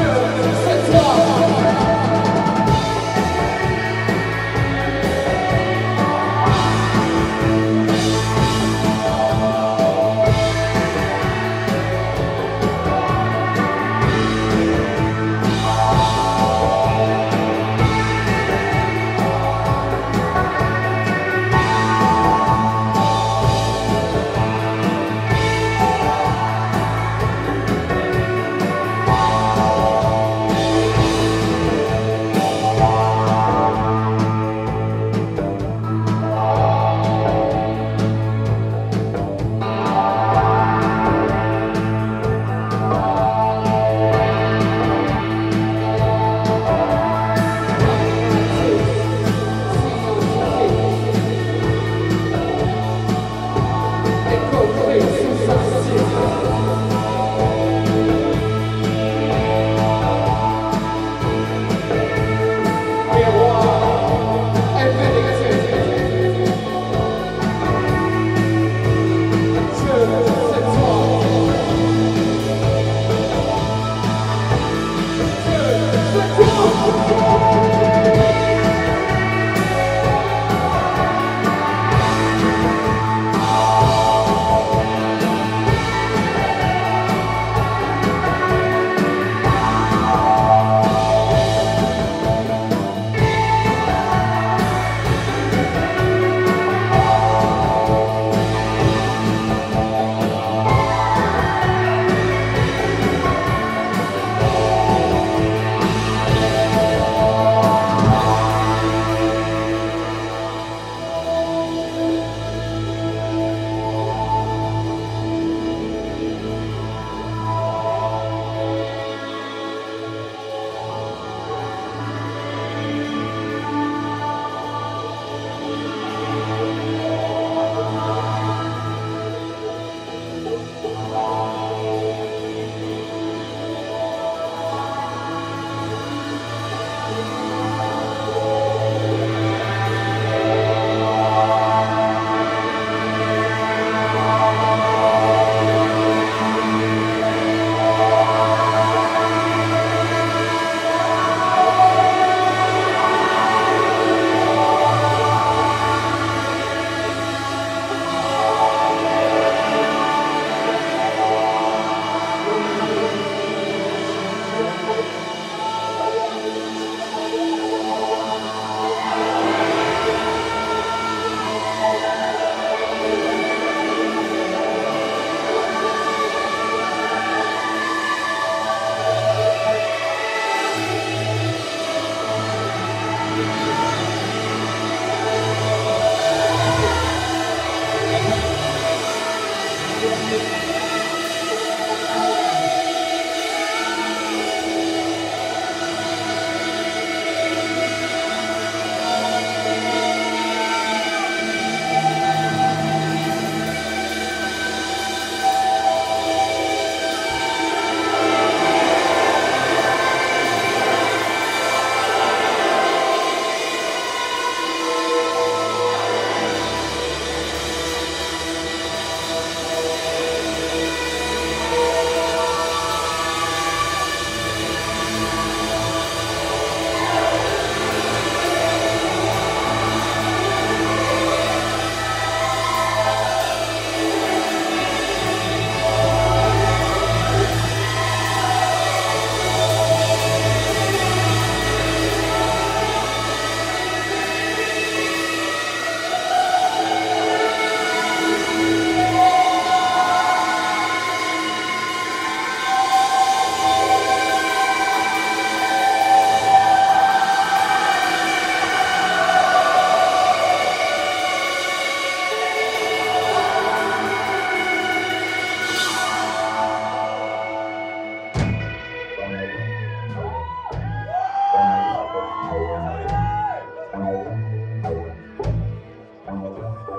Let's go.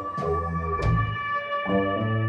Thank you.